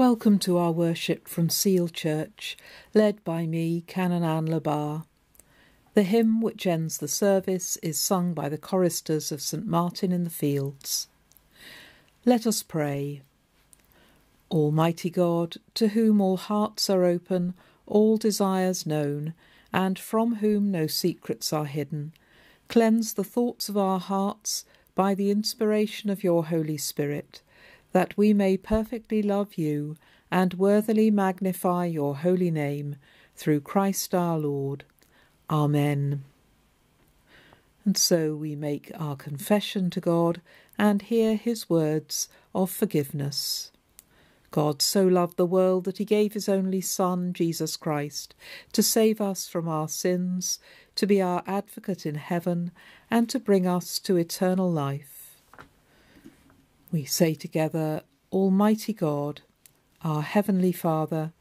Welcome to our worship from Seal Church, led by me, Canon Anne Le Bas. The hymn which ends the service is sung by the choristers of St Martin in the Fields. Let us pray. Almighty God, to whom all hearts are open, all desires known, and from whom no secrets are hidden, cleanse the thoughts of our hearts by the inspiration of your Holy Spirit that we may perfectly love you and worthily magnify your holy name, through Christ our Lord. Amen. And so we make our confession to God and hear his words of forgiveness. God so loved the world that he gave his only Son, Jesus Christ, to save us from our sins, to be our advocate in heaven, and to bring us to eternal life. We say together, Almighty God, our Heavenly Father,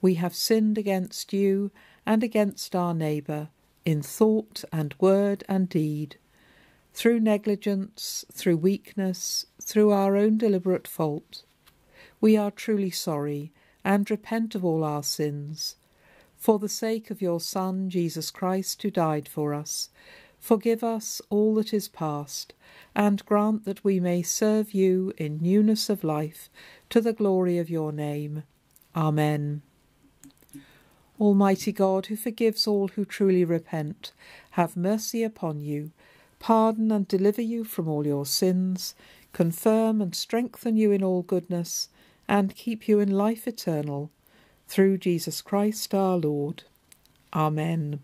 we have sinned against you and against our neighbour in thought and word and deed, through negligence, through weakness, through our own deliberate fault. We are truly sorry and repent of all our sins. For the sake of your Son, Jesus Christ, who died for us, forgive us all that is past and grant that we may serve you in newness of life to the glory of your name. Amen. Almighty God, who forgives all who truly repent, have mercy upon you, pardon and deliver you from all your sins, confirm and strengthen you in all goodness, and keep you in life eternal. Through Jesus Christ our Lord. Amen.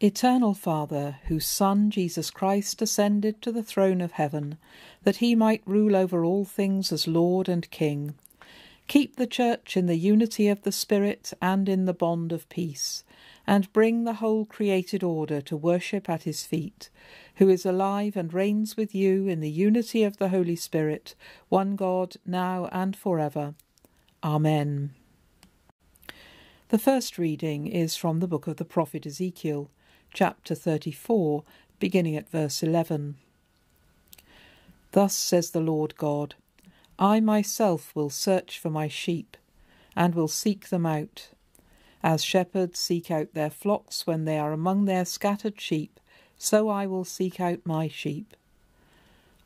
Eternal Father, whose Son Jesus Christ ascended to the throne of heaven, that he might rule over all things as Lord and King, keep the Church in the unity of the Spirit and in the bond of peace, and bring the whole created order to worship at his feet, who is alive and reigns with you in the unity of the Holy Spirit, one God, now and for ever. Amen. The first reading is from the book of the prophet Ezekiel chapter 34, beginning at verse 11. Thus says the Lord God I myself will search for my sheep, and will seek them out. As shepherds seek out their flocks when they are among their scattered sheep, so I will seek out my sheep.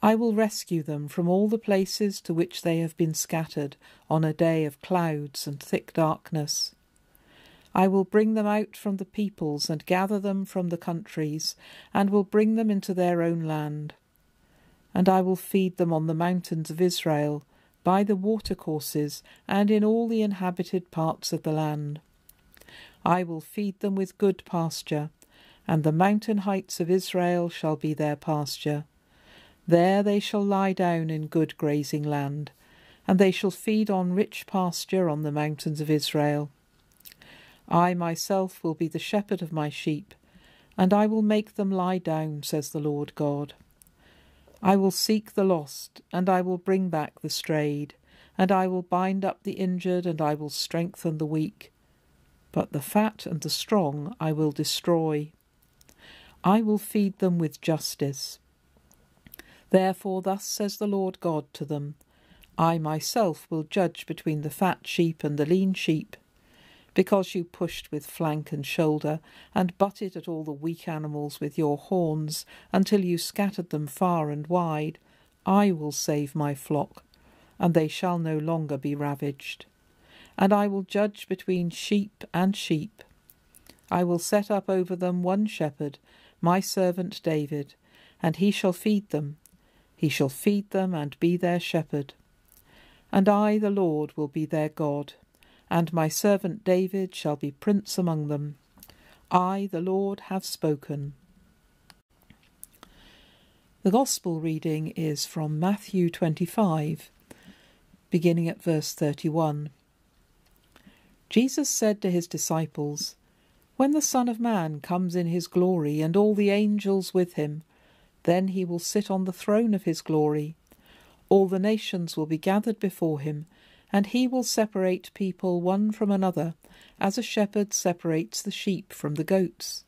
I will rescue them from all the places to which they have been scattered on a day of clouds and thick darkness. I will bring them out from the peoples and gather them from the countries, and will bring them into their own land. And I will feed them on the mountains of Israel, by the watercourses, and in all the inhabited parts of the land. I will feed them with good pasture, and the mountain heights of Israel shall be their pasture. There they shall lie down in good grazing land, and they shall feed on rich pasture on the mountains of Israel. I myself will be the shepherd of my sheep, and I will make them lie down, says the Lord God. I will seek the lost, and I will bring back the strayed, and I will bind up the injured, and I will strengthen the weak. But the fat and the strong I will destroy. I will feed them with justice. Therefore, thus says the Lord God to them I myself will judge between the fat sheep and the lean sheep because you pushed with flank and shoulder, and butted at all the weak animals with your horns, until you scattered them far and wide, I will save my flock, and they shall no longer be ravaged. And I will judge between sheep and sheep. I will set up over them one shepherd, my servant David, and he shall feed them. He shall feed them and be their shepherd. And I, the Lord, will be their God and my servant David shall be prince among them. I, the Lord, have spoken. The Gospel reading is from Matthew 25, beginning at verse 31. Jesus said to his disciples, When the Son of Man comes in his glory, and all the angels with him, then he will sit on the throne of his glory. All the nations will be gathered before him, and he will separate people one from another, as a shepherd separates the sheep from the goats.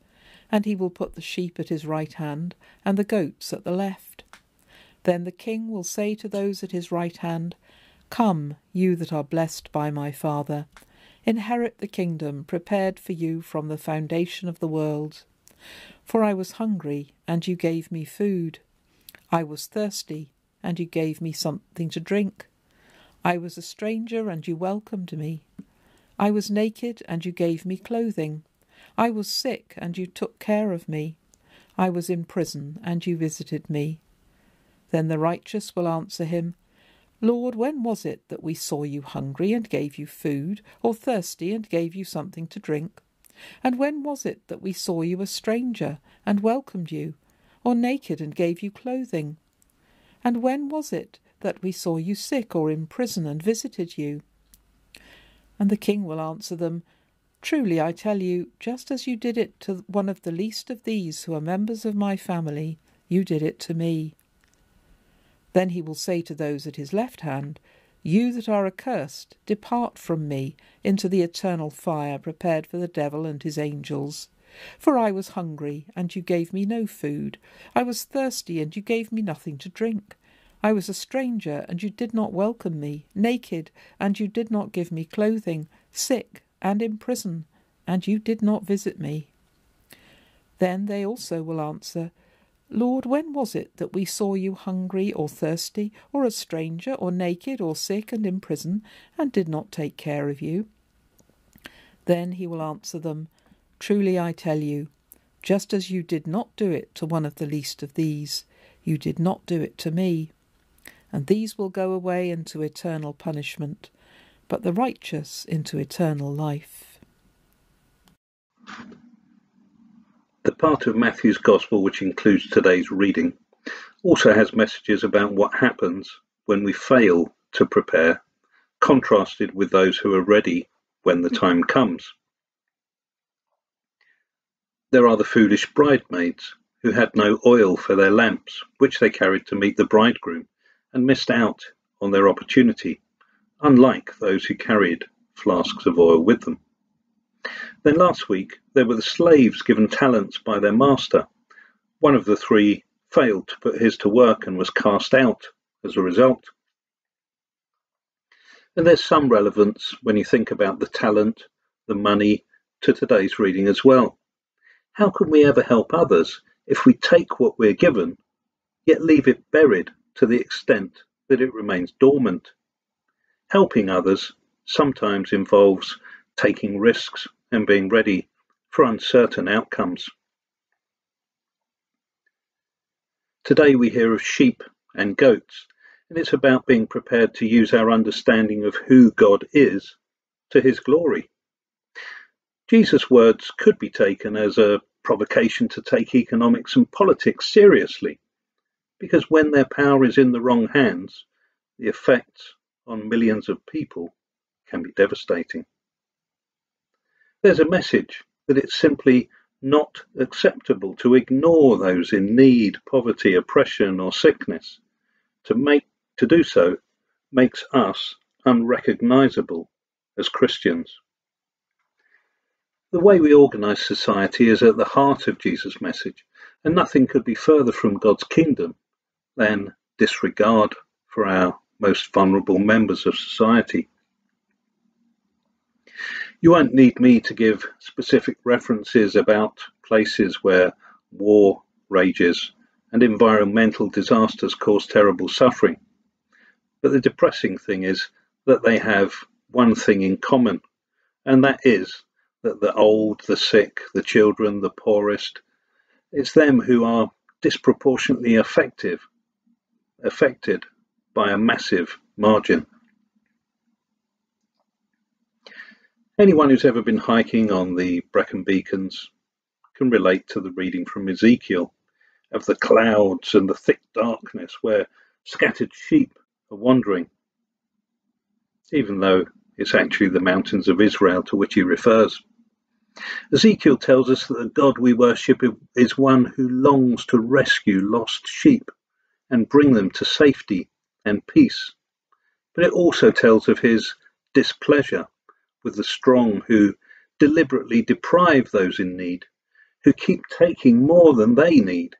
And he will put the sheep at his right hand, and the goats at the left. Then the king will say to those at his right hand, Come, you that are blessed by my Father, inherit the kingdom prepared for you from the foundation of the world. For I was hungry, and you gave me food. I was thirsty, and you gave me something to drink. I was a stranger, and you welcomed me. I was naked, and you gave me clothing. I was sick, and you took care of me. I was in prison, and you visited me. Then the righteous will answer him, Lord, when was it that we saw you hungry and gave you food, or thirsty and gave you something to drink? And when was it that we saw you a stranger and welcomed you, or naked and gave you clothing? And when was it that we saw you sick or in prison and visited you? And the king will answer them, Truly I tell you, just as you did it to one of the least of these who are members of my family, you did it to me. Then he will say to those at his left hand, You that are accursed, depart from me into the eternal fire prepared for the devil and his angels. For I was hungry, and you gave me no food. I was thirsty, and you gave me nothing to drink. I was a stranger, and you did not welcome me, naked, and you did not give me clothing, sick, and in prison, and you did not visit me. Then they also will answer, Lord, when was it that we saw you hungry or thirsty, or a stranger, or naked, or sick, and in prison, and did not take care of you? Then he will answer them, Truly I tell you, just as you did not do it to one of the least of these, you did not do it to me. And these will go away into eternal punishment, but the righteous into eternal life. The part of Matthew's Gospel which includes today's reading also has messages about what happens when we fail to prepare, contrasted with those who are ready when the time comes. There are the foolish bridesmaids who had no oil for their lamps, which they carried to meet the bridegroom, and missed out on their opportunity, unlike those who carried flasks of oil with them. Then last week there were the slaves given talents by their master. One of the three failed to put his to work and was cast out as a result. And there's some relevance when you think about the talent, the money, to today's reading as well. How can we ever help others if we take what we're given, yet leave it buried to the extent that it remains dormant? Helping others sometimes involves taking risks and being ready for uncertain outcomes. Today we hear of sheep and goats, and it's about being prepared to use our understanding of who God is to his glory. Jesus' words could be taken as a provocation to take economics and politics seriously, because when their power is in the wrong hands, the effects on millions of people can be devastating. There's a message that it's simply not acceptable to ignore those in need, poverty, oppression, or sickness. To make to do so makes us unrecognizable as Christians. The way we organize society is at the heart of Jesus' message, and nothing could be further from God's kingdom than disregard for our most vulnerable members of society. You won't need me to give specific references about places where war rages and environmental disasters cause terrible suffering. But the depressing thing is that they have one thing in common, and that is that the old, the sick, the children, the poorest, it's them who are disproportionately effective, affected by a massive margin. Anyone who's ever been hiking on the Brecon Beacons can relate to the reading from Ezekiel of the clouds and the thick darkness where scattered sheep are wandering, even though it's actually the mountains of Israel to which he refers. Ezekiel tells us that the God we worship is one who longs to rescue lost sheep and bring them to safety and peace. But it also tells of his displeasure with the strong who deliberately deprive those in need, who keep taking more than they need,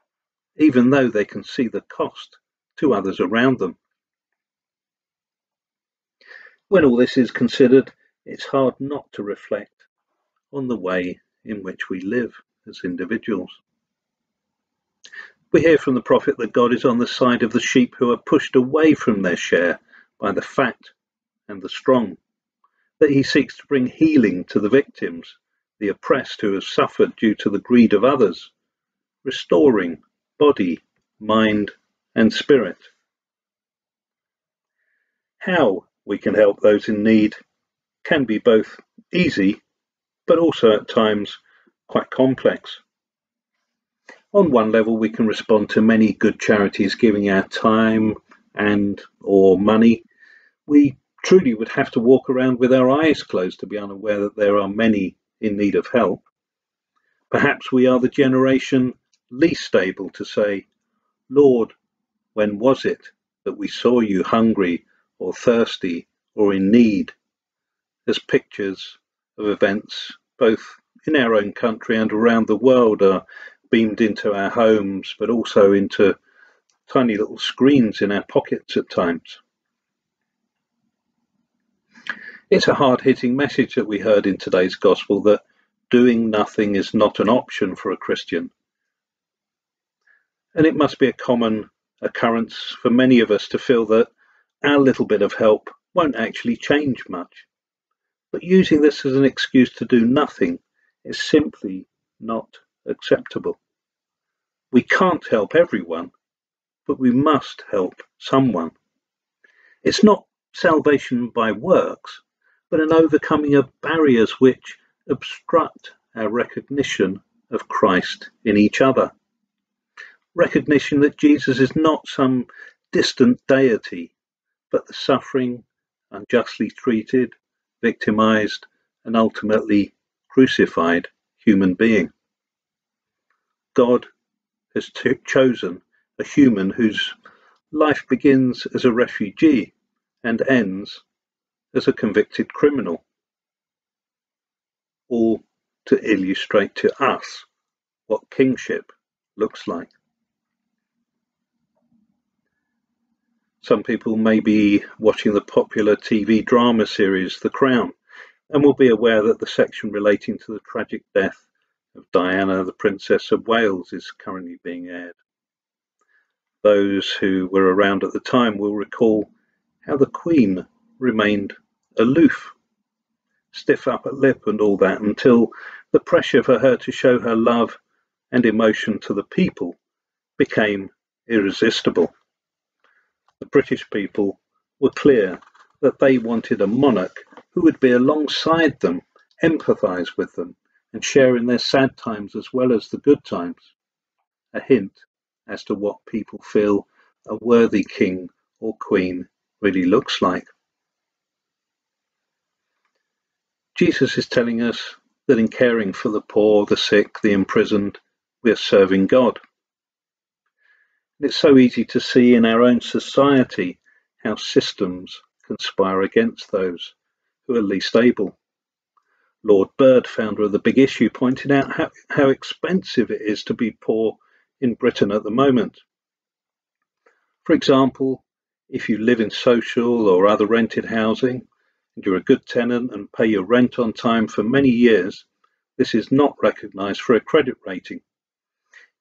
even though they can see the cost to others around them. When all this is considered, it's hard not to reflect on the way in which we live as individuals. We hear from the prophet that God is on the side of the sheep who are pushed away from their share by the fat and the strong, that he seeks to bring healing to the victims, the oppressed who have suffered due to the greed of others, restoring body, mind, and spirit. How we can help those in need can be both easy but also at times quite complex. On one level, we can respond to many good charities giving our time and or money. We truly would have to walk around with our eyes closed to be unaware that there are many in need of help. Perhaps we are the generation least able to say, Lord, when was it that we saw you hungry or thirsty or in need? As pictures of events, both in our own country and around the world, are beamed into our homes, but also into tiny little screens in our pockets at times. It's a hard hitting message that we heard in today's gospel that doing nothing is not an option for a Christian. And it must be a common occurrence for many of us to feel that our little bit of help won't actually change much. But using this as an excuse to do nothing is simply not acceptable. We can't help everyone, but we must help someone. It's not salvation by works, but an overcoming of barriers which obstruct our recognition of Christ in each other. Recognition that Jesus is not some distant deity, but the suffering, unjustly treated, victimized, and ultimately crucified human being. God has chosen a human whose life begins as a refugee and ends as a convicted criminal, all to illustrate to us what kingship looks like. Some people may be watching the popular TV drama series The Crown and will be aware that the section relating to the tragic death of Diana, the Princess of Wales, is currently being aired. Those who were around at the time will recall how the Queen remained aloof, stiff upper lip and all that, until the pressure for her to show her love and emotion to the people became irresistible the British people were clear that they wanted a monarch who would be alongside them, empathise with them, and share in their sad times as well as the good times. A hint as to what people feel a worthy king or queen really looks like. Jesus is telling us that in caring for the poor, the sick, the imprisoned, we are serving God. It's so easy to see in our own society how systems conspire against those who are least able. Lord Bird, founder of The Big Issue, pointed out how, how expensive it is to be poor in Britain at the moment. For example, if you live in social or other rented housing and you're a good tenant and pay your rent on time for many years, this is not recognised for a credit rating.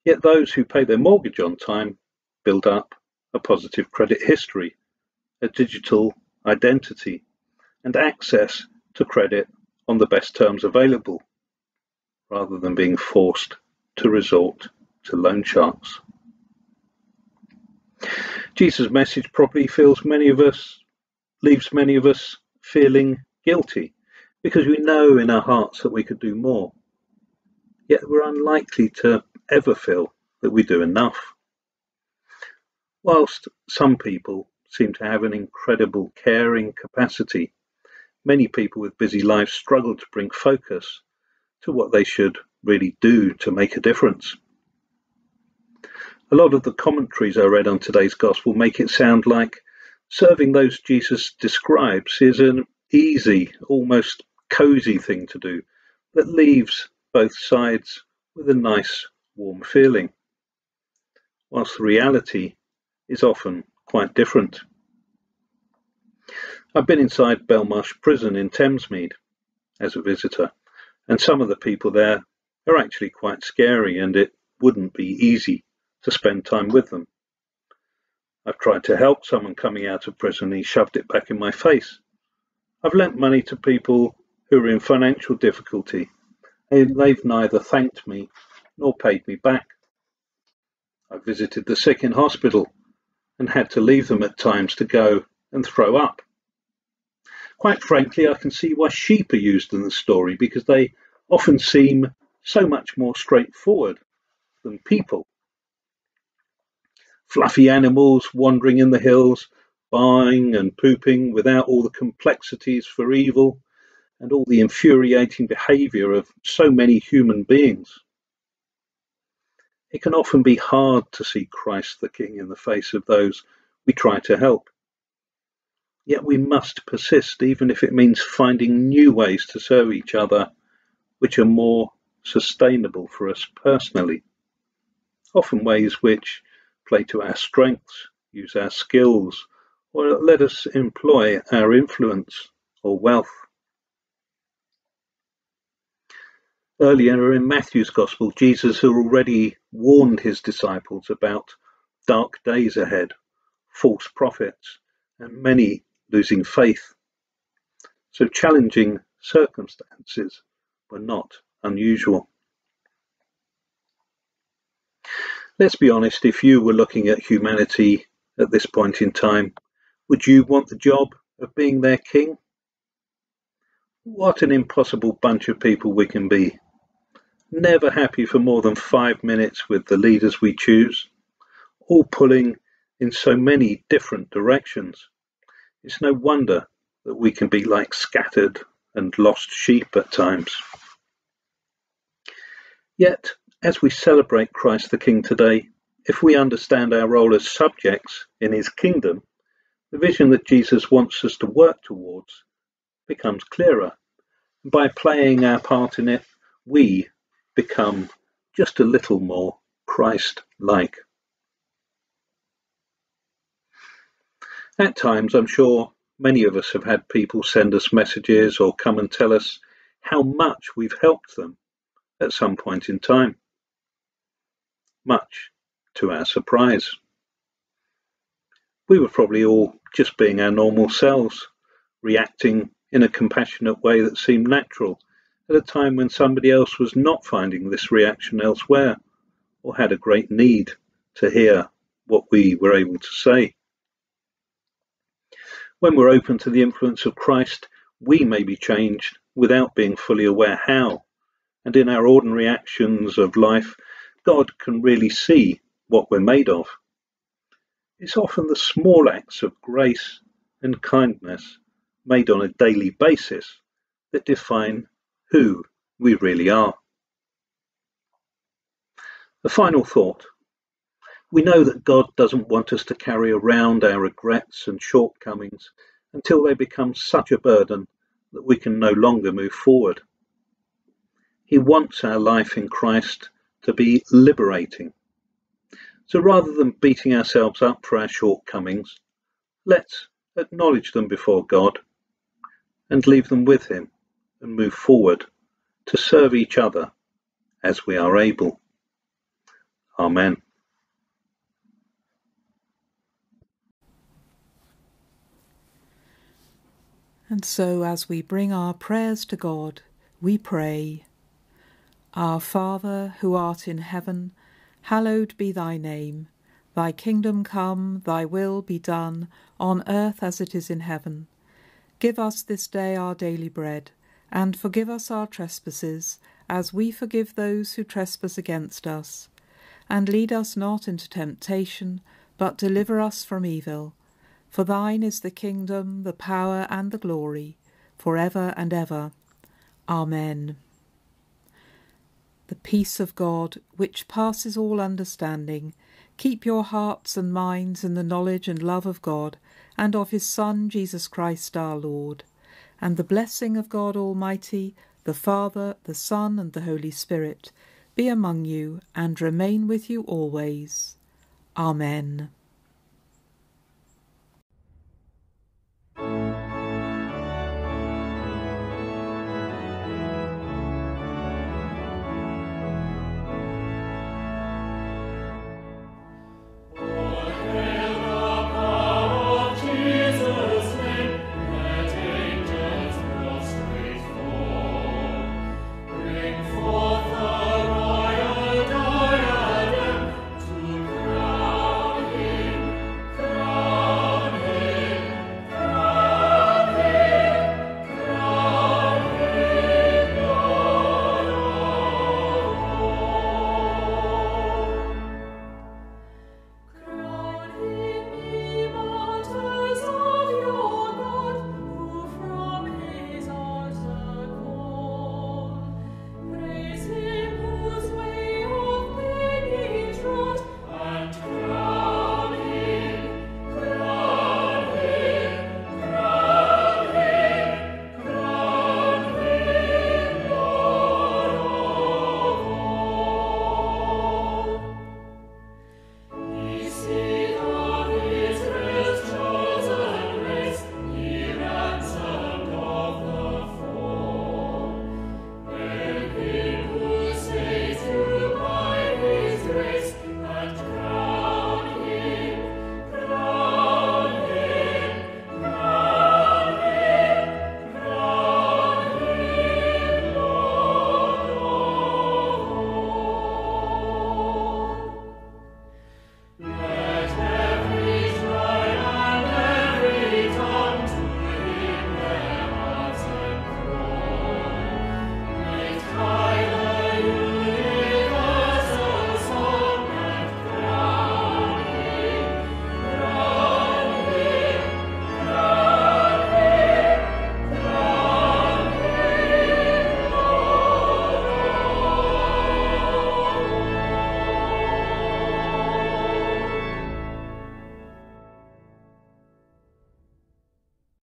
Yet those who pay their mortgage on time build up a positive credit history, a digital identity, and access to credit on the best terms available, rather than being forced to resort to loan sharks. Jesus' message probably feels many of us, leaves many of us feeling guilty because we know in our hearts that we could do more. Yet we're unlikely to ever feel that we do enough. Whilst some people seem to have an incredible caring capacity, many people with busy lives struggle to bring focus to what they should really do to make a difference. A lot of the commentaries I read on today's gospel make it sound like serving those Jesus describes is an easy, almost cozy thing to do that leaves both sides with a nice, warm feeling. Whilst the reality is often quite different. I've been inside Belmarsh Prison in Thamesmead as a visitor, and some of the people there are actually quite scary, and it wouldn't be easy to spend time with them. I've tried to help someone coming out of prison, he shoved it back in my face. I've lent money to people who are in financial difficulty, and they've neither thanked me nor paid me back. I've visited the sick in hospital and had to leave them at times to go and throw up. Quite frankly, I can see why sheep are used in the story because they often seem so much more straightforward than people fluffy animals wandering in the hills, buying and pooping without all the complexities for evil and all the infuriating behaviour of so many human beings. It can often be hard to see Christ the King in the face of those we try to help. Yet we must persist, even if it means finding new ways to serve each other, which are more sustainable for us personally. Often ways which play to our strengths, use our skills, or let us employ our influence or wealth. Earlier in Matthew's Gospel, Jesus had already warned his disciples about dark days ahead, false prophets, and many losing faith. So challenging circumstances were not unusual. Let's be honest, if you were looking at humanity at this point in time, would you want the job of being their king? What an impossible bunch of people we can be. Never happy for more than five minutes with the leaders we choose, all pulling in so many different directions. It's no wonder that we can be like scattered and lost sheep at times. Yet, as we celebrate Christ the King today, if we understand our role as subjects in his kingdom, the vision that Jesus wants us to work towards becomes clearer. By playing our part in it, we become just a little more Christ like. At times, I'm sure many of us have had people send us messages or come and tell us how much we've helped them at some point in time much to our surprise. We were probably all just being our normal selves, reacting in a compassionate way that seemed natural at a time when somebody else was not finding this reaction elsewhere or had a great need to hear what we were able to say. When we're open to the influence of Christ, we may be changed without being fully aware how, and in our ordinary actions of life, God can really see what we're made of. It's often the small acts of grace and kindness made on a daily basis that define who we really are. The final thought. We know that God doesn't want us to carry around our regrets and shortcomings until they become such a burden that we can no longer move forward. He wants our life in Christ to be liberating. So rather than beating ourselves up for our shortcomings, let's acknowledge them before God and leave them with Him and move forward to serve each other as we are able. Amen. And so, as we bring our prayers to God, we pray. Our Father, who art in heaven, hallowed be thy name. Thy kingdom come, thy will be done, on earth as it is in heaven. Give us this day our daily bread, and forgive us our trespasses, as we forgive those who trespass against us. And lead us not into temptation, but deliver us from evil. For thine is the kingdom, the power, and the glory, for ever and ever. Amen. The peace of God, which passes all understanding, keep your hearts and minds in the knowledge and love of God and of his Son, Jesus Christ our Lord. And the blessing of God Almighty, the Father, the Son, and the Holy Spirit be among you and remain with you always. Amen.